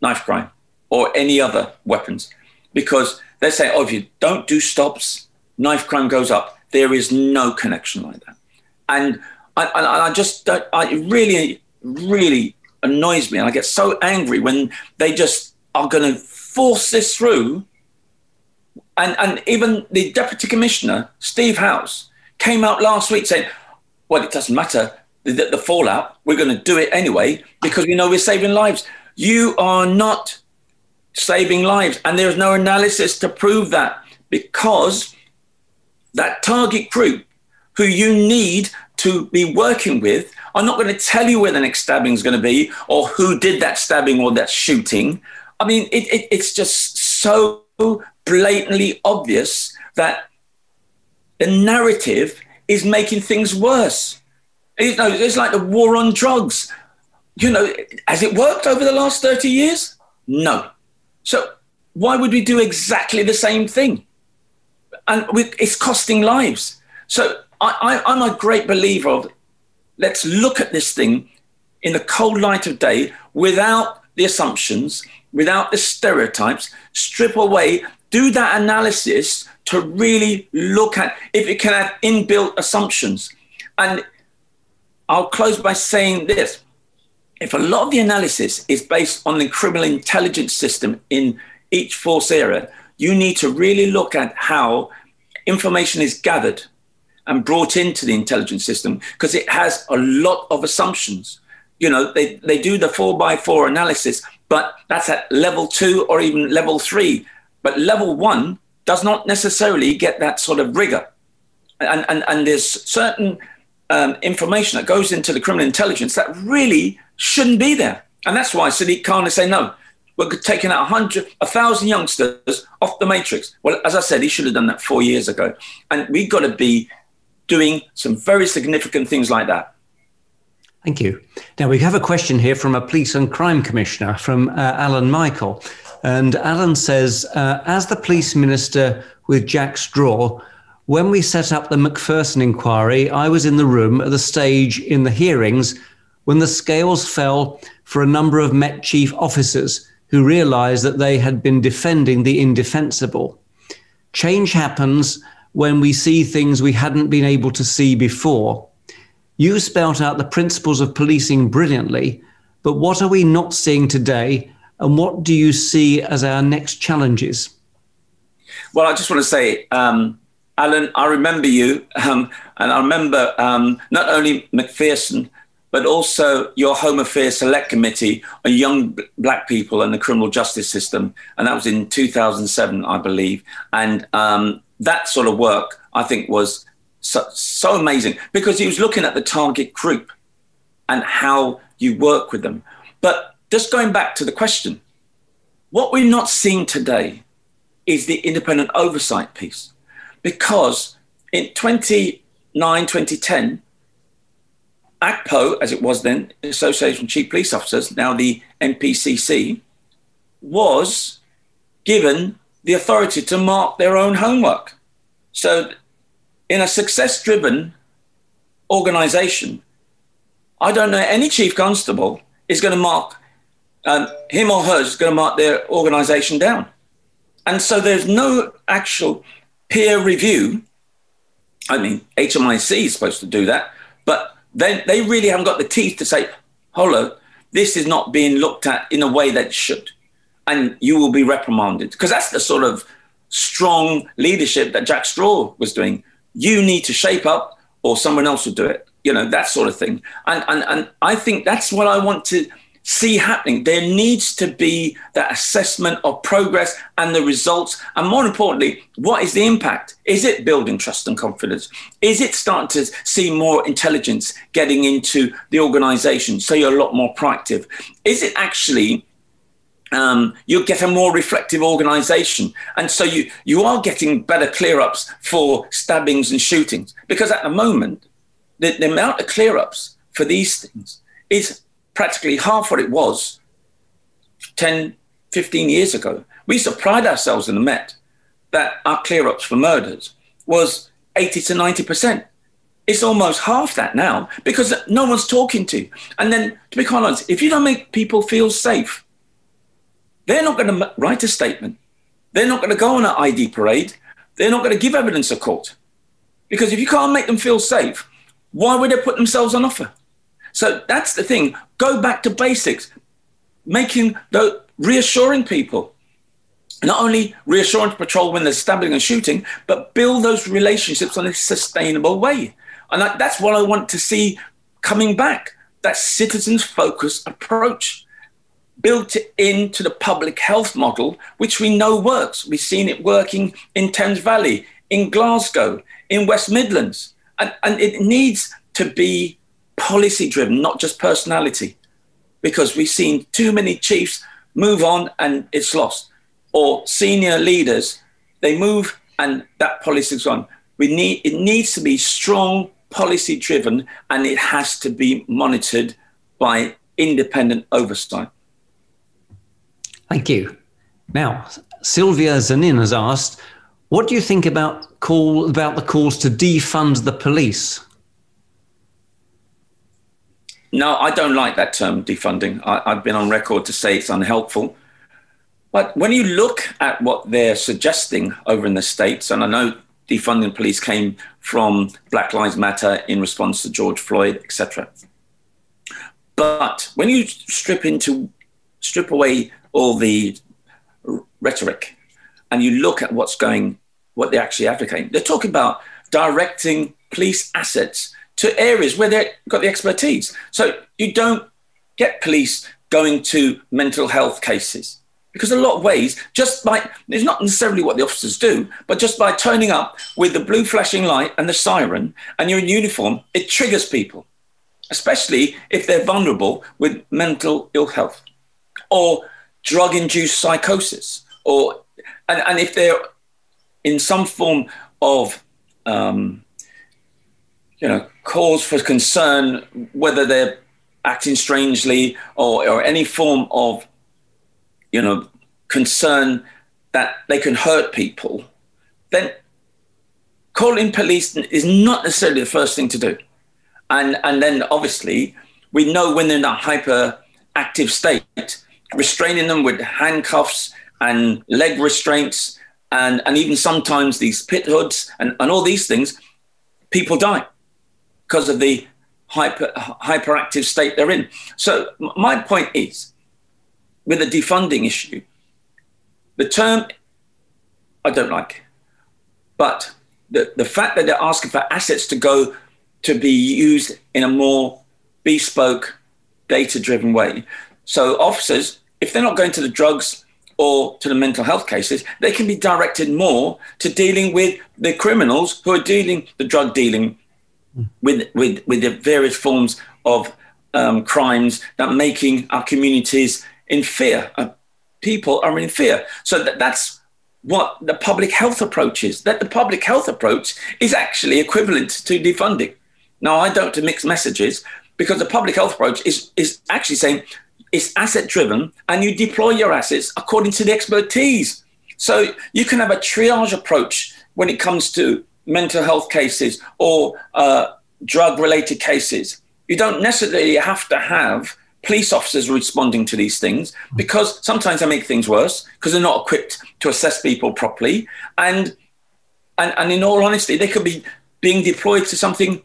knife crime or any other weapons because they say, oh, if you don't do stops, knife crime goes up. There is no connection like that. And I, I, I just, I really, really annoys me. And I get so angry when they just are going to force this through. And, and even the deputy commissioner, Steve House, came out last week saying, well, it doesn't matter the, the fallout. We're going to do it anyway because we know we're saving lives. You are not saving lives. And there's no analysis to prove that because that target group who you need to be working with are not going to tell you where the next stabbing is going to be or who did that stabbing or that shooting. I mean, it, it, it's just so blatantly obvious that the narrative is making things worse. You know, it's like the war on drugs. You know, has it worked over the last 30 years? No. So why would we do exactly the same thing? And it's costing lives. So I, I, I'm a great believer of let's look at this thing in the cold light of day without the assumptions, without the stereotypes, strip away, do that analysis to really look at if it can have inbuilt assumptions. And I'll close by saying this. If a lot of the analysis is based on the criminal intelligence system in each force area, you need to really look at how information is gathered and brought into the intelligence system because it has a lot of assumptions. You know, they, they do the four by four analysis, but that's at level two or even level three. But level one does not necessarily get that sort of rigor. And, and, and there's certain um, information that goes into the criminal intelligence that really shouldn't be there. And that's why Sadiq Khan is saying, no, We're taking out a hundred, a thousand youngsters off the matrix. Well, as I said, he should have done that four years ago. And we've got to be doing some very significant things like that. Thank you. Now, we have a question here from a police and crime commissioner from uh, Alun Michael. And Alun says, uh, as the police minister with Jack Straw, when we set up the Macpherson inquiry, I was in the room at the stage in the hearings when the scales fell for a number of Met chief officers who realized that they had been defending the indefensible. Change happens when we see things we hadn't been able to see before. You spelt out the principles of policing brilliantly, but what are we not seeing today, and what do you see as our next challenges? Well, I just want to say, um, Alun, I remember you, um, and I remember um, not only Macpherson, but also your Home Affairs Select Committee on young black people and the criminal justice system, and that was in 2007, I believe. And um, that sort of work, I think, was so, so amazing because he was looking at the target group and how you work with them. But just going back to the question, what we're not seeing today is the independent oversight piece because in 2009, 2010, ACPO, as it was then, Association of Chief Police Officers, now the NPCC, was given the authority to mark their own homework. So in a success driven organization, I don't know any chief constable is going to mark um, him or her is going to mark their organization down. And so there's no actual peer review. I mean, HMIC is supposed to do that, but they, they really haven't got the teeth to say, hold this is not being looked at in a way that should. And you will be reprimanded. Because that's the sort of strong leadership that Jack Straw was doing you need to shape up or someone else will do it you know that sort of thing and and, and i think that's what i want to see happening. There needs to be that assessment of progress and the results. And more importantly what is the impact? Is it building trust and confidence? Is it starting to see more intelligence getting into the organization so you're a lot more proactive? Is it actually um, you get a more reflective organization. And so you, you are getting better clear ups for stabbings and shootings. Because at the moment, the, the amount of clear ups for these things is practically half what it was 10, 15 years ago. We used to pride ourselves in the Met that our clear ups for murders was 80 to 90%. It's almost half that now because no one's talking to. And then, to be quite honest, if you don't make people feel safe, they're not going to write a statement. They're not going to go on an ID parade. They're not going to give evidence to court. Because if you can't make them feel safe, why would they put themselves on offer? So that's the thing. Go back to basics, making the reassuring people. Not only reassurance patrol when they're stabbing and shooting, but build those relationships on a sustainable way. And that's what I want to see coming back that citizens focused approach built into the public health model, which we know works. We've seen it working in Thames Valley, in Glasgow, in West Midlands. And, and it needs to be policy driven, not just personality, because we've seen too many chiefs move on and it's lost. Or senior leaders, they move and that policy is gone. We need, it needs to be strong, policy driven, and it has to be monitored by independent oversight. Thank you. Now, Sylvia Zanin has asked, what do you think about call about the calls to defund the police? No, I don't like that term defunding. I, I've been on record to say it's unhelpful. But when you look at what they're suggesting over in the States, and I know defunding police came from Black Lives Matter in response to George Floyd, etc. But when you strip into strip away all the rhetoric and you look at what's going, what they're actually advocating, they're talking about directing police assets to areas where they've got the expertise. So you don't get police going to mental health cases because a lot of ways just by it's not necessarily what the officers do but just by turning up with the blue flashing light and the siren and you're in uniform it triggers people especially if they're vulnerable with mental ill health or drug induced psychosis or, and, and if they're in some form of, um, you know, cause for concern, whether they're acting strangely or, or any form of, you know, concern that they can hurt people, then calling police is not necessarily the first thing to do. And, and then obviously, we know when they're in a hyperactive state, restraining them with handcuffs and leg restraints, and, and even sometimes these pit hoods and, and all these things, people die because of the hyper, hyperactive state they're in. So, my point is with the defunding issue, the term I don't like, but the, the fact that they're asking for assets to go to be used in a more bespoke, data driven way. So, officers, if they're not going to the drugs or to the mental health cases, they can be directed more to dealing with the criminals who are dealing the drug dealing with, with, with the various forms of um, crimes that making our communities in fear. Uh, people are in fear. So that, that's what the public health approach is. That the public health approach is actually equivalent to defunding. Now, I don't mix messages because the public health approach is, is actually saying it's asset driven and you deploy your assets according to the expertise. So you can have a triage approach when it comes to mental health cases or uh, drug related cases. You don't necessarily have to have police officers responding to these things because sometimes they make things worse because they're not equipped to assess people properly. And, and, and in all honesty, they could be being deployed to something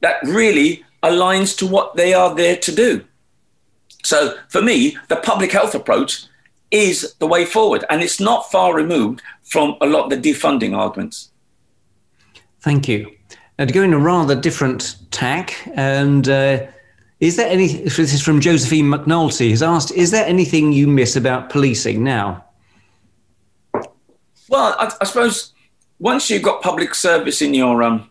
that really aligns to what they are there to do. So for me, the public health approach is the way forward, and it's not far removed from a lot of the defunding arguments. Thank you. Now, to go in a rather different tack, and uh, is there any? This is from Josephine McNulty, who's asked: Is there anything you miss about policing now? Well, I, I suppose once you've got public service in your um,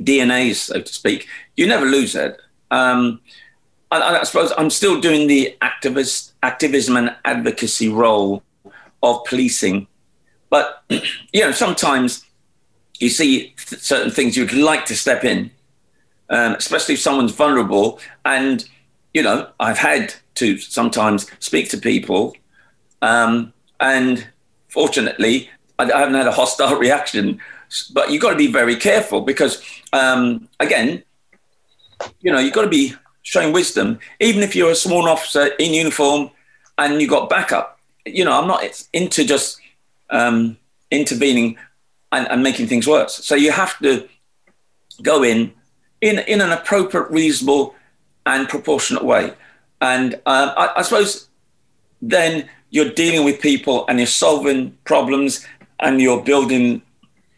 DNA, so to speak, you never lose it. Um, I, I, suppose I'm still doing the activist, activism and advocacy role of policing, but you know sometimes you see certain things you'd like to step in, um, especially if someone's vulnerable. And you know I've had to sometimes speak to people, um, and fortunately I, I haven't had a hostile reaction. But you've got to be very careful because, um, again, you know, you've got to be showing wisdom, even if you're a sworn officer in uniform and you've got backup. You know, I'm not into just um, intervening and, and, making things worse. So you have to go in in, in an appropriate, reasonable, and proportionate way. And um, I, I suppose then you're dealing with people and you're solving problems and you're building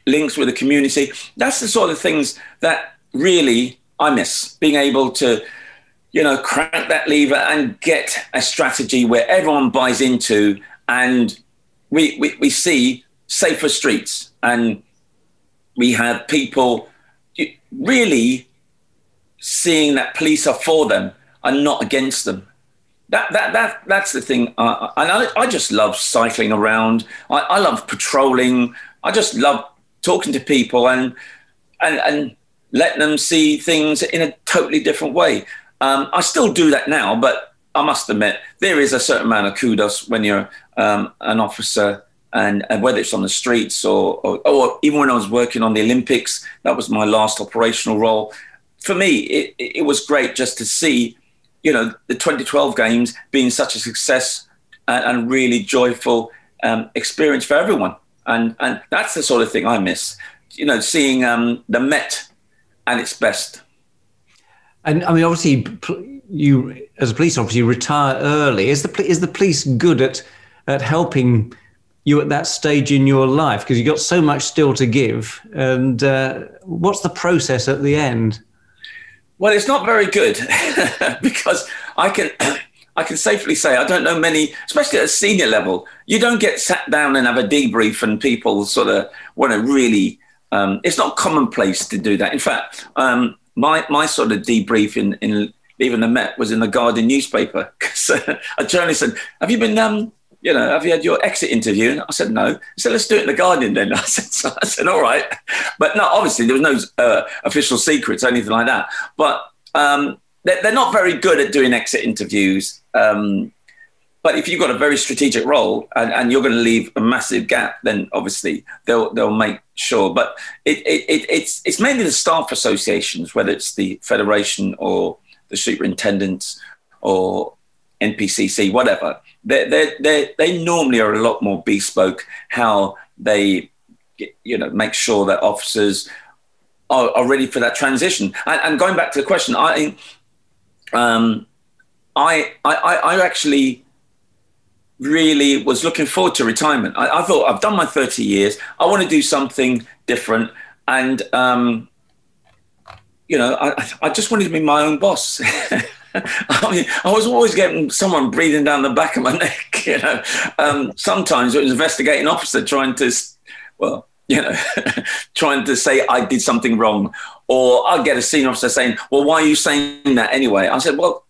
links with the community. That's the sort of things that really I miss being able to you know, crank that lever and get a strategy where everyone buys into and we, we, we see safer streets and we have people really seeing that police are for them and not against them. That, that, that, that's the thing. Uh, and I, I just love cycling around. I, I love patrolling. I just love talking to people and, and, and letting them see things in a totally different way. Um, I still do that now, but I must admit there is a certain amount of kudos when you're um, an officer, and, and, whether it's on the streets or, or, or, even when I was working on the Olympics, that was my last operational role. For me, it, it was great just to see, you know, the 2012 games being such a success and, and really joyful um, experience for everyone. And and that's the sort of thing I miss, you know, seeing um, the Met at its best. And I mean, obviously, you as a police officer, you retire early. Is the is the police good at at helping you at that stage in your life because you've got so much still to give? And uh, what's the process at the end? Well, it's not very good because I can I can safely say I don't know many, especially at a senior level. You don't get sat down and have a debrief, and people sort of want to really. Um, it's not commonplace to do that. In fact, um, my my sort of debrief in, in even the Met was in the Guardian newspaper because uh, a journalist said, "Have you been, um, you know, have you had your exit interview?" And I said, "No." He said, "Let's do it in the Guardian then." I said, so "I said, all right," but no, obviously there was no uh, official secrets or anything like that. But um, they're, they're, not very good at doing exit interviews. Um, but if you've got a very strategic role and, and you're going to leave a massive gap, then obviously they'll they'll make sure. But it, it, it, it's it's mainly the staff associations, whether it's the federation or the superintendents or NPCC, whatever. They they they they normally are a lot more bespoke how they you know make sure that officers are, are ready for that transition. And, and, going back to the question, I um, I I I actually really was looking forward to retirement. I, I, thought I've done my 30 years. I want to do something different. And, um, you know, I, I just wanted to be my own boss. I mean, I was always getting someone breathing down the back of my neck, you know. Um, sometimes it was investigating officer trying to, well, you know, trying to say I did something wrong. Or I'd get a senior officer saying, well, why are you saying that anyway? I said, well,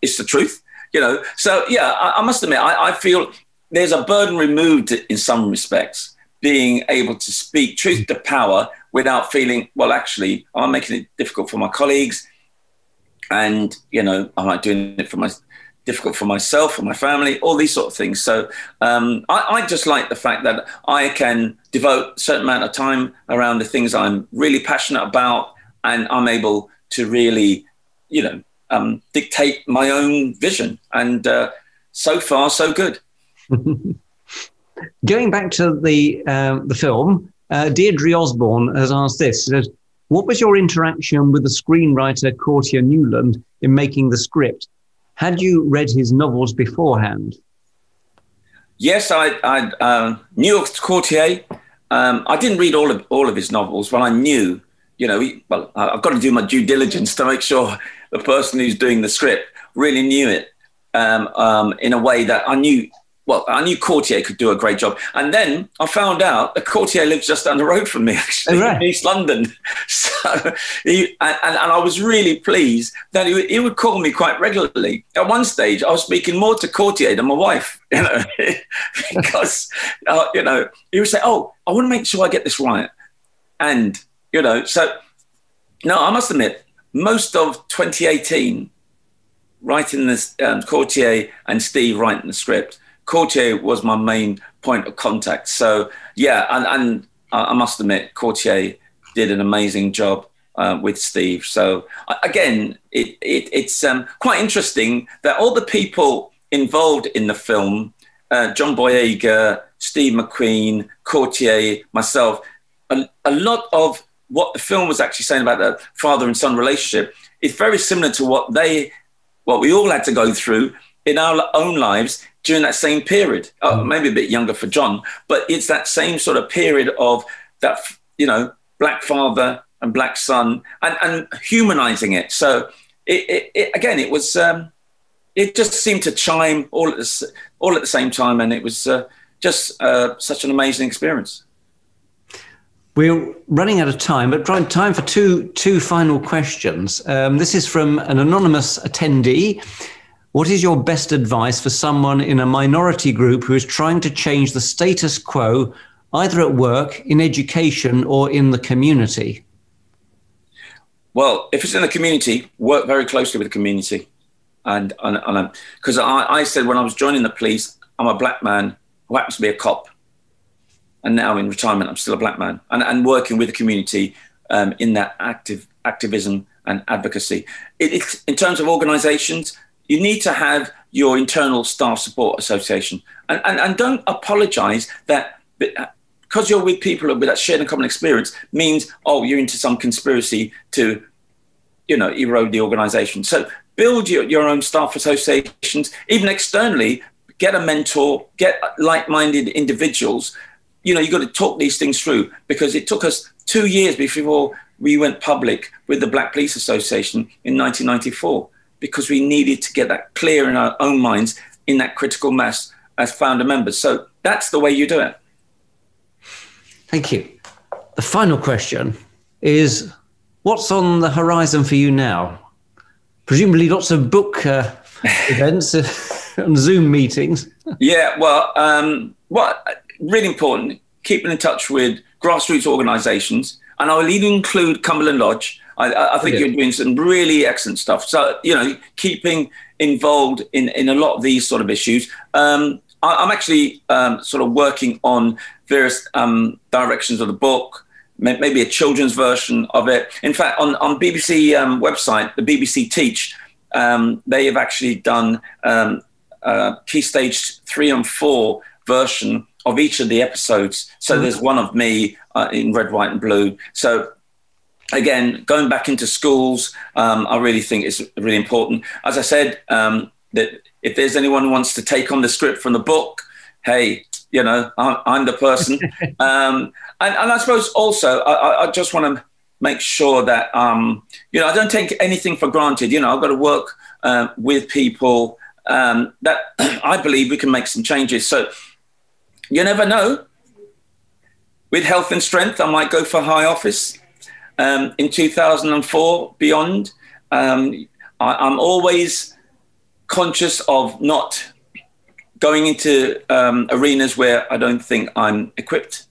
it's the truth you know, so yeah, I, I must admit, I, I, feel there's a burden removed in some respects, being able to speak truth to power without feeling, well, actually, I'm making it difficult for my colleagues, and you know, am I doing it for my difficult for myself, for my family, all these sort of things. So um, I, I, just like the fact that I can devote a certain amount of time around the things I'm really passionate about, and I'm able to really, you know, um, dictate my own vision. And uh, so far, so good. Going back to the uh, the film, uh, Deirdre Osborne has asked this: "What was your interaction with the screenwriter Courttia Newland in making the script? Had you read his novels beforehand?" Yes, I, I uh, knew Courttia. Um, I didn't read all of all of his novels, but I knew, you know, well, I've got to do my due diligence to make sure the person who's doing the script really knew it um, um, in a way that I knew. Well, I knew Courttia could do a great job, and then I found out that Courttia lives just down the road from me, actually, oh, right. in East London. So, he, and, and, I was really pleased that he, he would call me quite regularly. At one stage, I was speaking more to Courttia than my wife, you know, because uh, you know he would say, "Oh, I want to make sure I get this right," and you know, so no, I must admit, most of 2018, writing this, um, Courttia and Steve writing the script, Courttia was my main point of contact. So, yeah, and, and I must admit, Courttia did an amazing job uh, with Steve. So, again, it, it, it's um, quite interesting that all the people involved in the film, uh, John Boyega, Steve McQueen, Courttia, myself, a, a lot of what the film was actually saying about the father and son relationship is very similar to what they, what we all had to go through in our own lives during that same period. Uh, mm. maybe a bit younger for John, but it's that same sort of period of that, you know, black father and black son, and, and humanizing it. So it, it, it again, it was. Um, it just seemed to chime all at the, all at the same time, and it was uh, just uh, such an amazing experience. We're running out of time, but time for two two final questions. Um, this is from an anonymous attendee. What is your best advice for someone in a minority group who is trying to change the status quo, either at work, in education, or in the community? Well, if it's in the community, work very closely with the community, and and because I, I said when I was joining the police, I'm a black man who happens to be a cop and now in retirement, I'm still a black man and, and working with the community um, in that active activism and advocacy. It, in terms of organisations, you need to have your internal staff support association and, and, and don't apologise that because uh, you're with people with that shared and common experience means oh you're into some conspiracy to you know erode the organisation. So build your, your own staff associations, even externally. Get a mentor, get like-minded individuals you know, you've got to talk these things through because it took us two years before we went public with the Black Police Association in 1994 because we needed to get that clear in our own minds in that critical mass as founder members. So that's the way you do it. Thank you. The final question is what's on the horizon for you now? presumably lots of book uh, events and Zoom meetings. Yeah, well, um, what really important, keeping in touch with grassroots organisations, and I will even include Cumberland Lodge. I, I think you're doing some really excellent stuff. So you know, keeping involved in in a lot of these sort of issues. Um, I, am actually um, sort of working on various um, directions of the book maybe a children's version of it. In fact, on on BBC um, website, the BBC Teach, um, they have actually done um, key stage three and four version of each of the episodes. So mm-hmm. there's one of me uh, in red, white, and blue. So again, going back into schools, um, I really think is really important. As I said, um, that if there's anyone who wants to take on the script from the book, hey, you know, I'm, I'm the person. um, and, and, I suppose also, I, I just want to make sure that, um, you know, I don't take anything for granted. You know, I've got to work uh, with people um, that I believe we can make some changes. So you never know. With health and strength, I might go for high office. Um, in 2004, beyond, um, I, am always conscious of not going into um, arenas where I don't think I'm equipped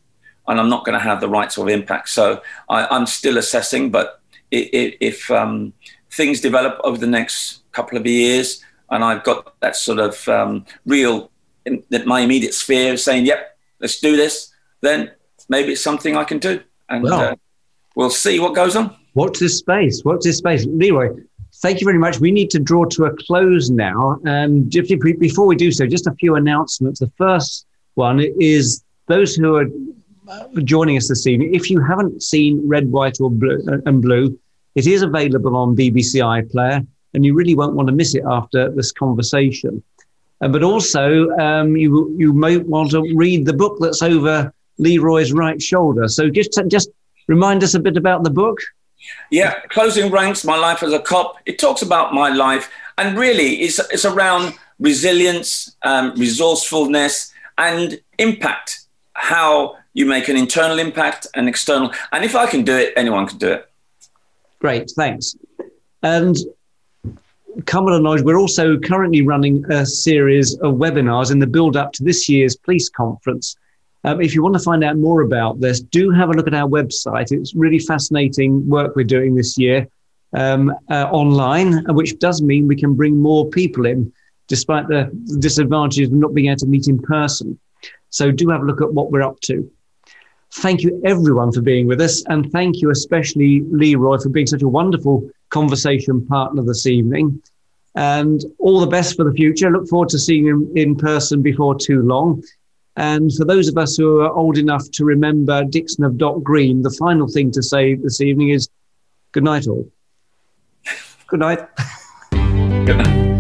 and I'm not going to have the right sort of impact. So I, am still assessing, but if, if um, things develop over the next couple of years and I've got that sort of um, real, that my immediate sphere of saying, yep, let's do this, then maybe it's something I can do. And well, uh, we'll see what goes on. Watch this space. Watch this space. Leroy, thank you very much. We need to draw to a close now. Um, before we do so, just a few announcements. The first one is those who are joining us this evening. If you haven't seen Red, White, or Blue uh, and Blue, it is available on BBC iPlayer, and you really won't want to miss it after this conversation. Uh, but also, um, you you might want to read the book that's over Leroy's right shoulder. So just just remind us a bit about the book. Yeah, Closing Ranks, My Life as a Cop. It talks about my life and really it's, it's around resilience, um, resourcefulness, and impact. How you make an internal impact and external. And if I can do it, anyone can do it. Great, thanks. And Cumberland Lodge, we're also currently running a series of webinars in the build up to this year's police conference. Um, if you want to find out more about this, do have a look at our website. It's really fascinating work we're doing this year um, uh, online, which does mean we can bring more people in, despite the disadvantages of not being able to meet in person. So do have a look at what we're up to. Thank you, everyone, for being with us. And thank you, especially Leroy, for being such a wonderful conversation partner this evening. And all the best for the future. Look forward to seeing you in person before too long. And for those of us who are old enough to remember Dixon of Dock Green, the final thing to say this evening is good night, all. Good night. Good night.